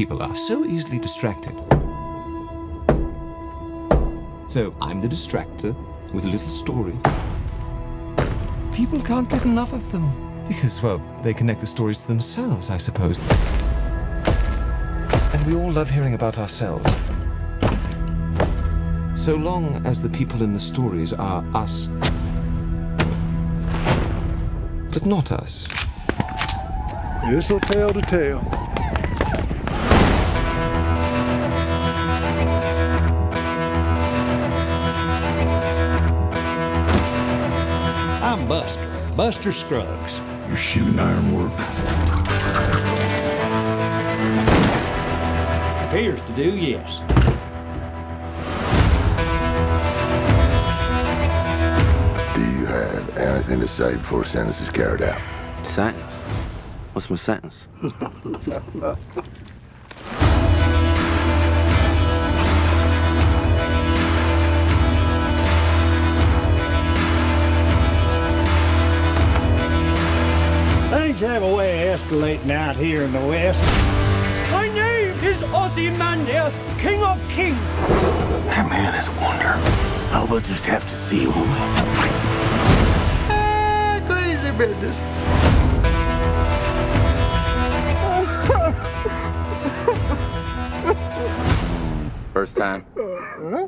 People are so easily distracted. So I'm the distractor with a little story. People can't get enough of them because, well, they connect the stories to themselves, I suppose. And we all love hearing about ourselves. So long as the people in the stories are us, but not us. This'll tell the tale. I'm Buster, Buster Scruggs. You're shooting ironwork. Appears to do, yes. Do you have anything to say before sentence is carried out? Sentence? What's my sentence? Things have a way of escalating out here in the West. My name is Ozymandias, King of Kings. That man is a wonder. Oh, we'll just have to see, won't we? Ah, crazy business. First time? Uh,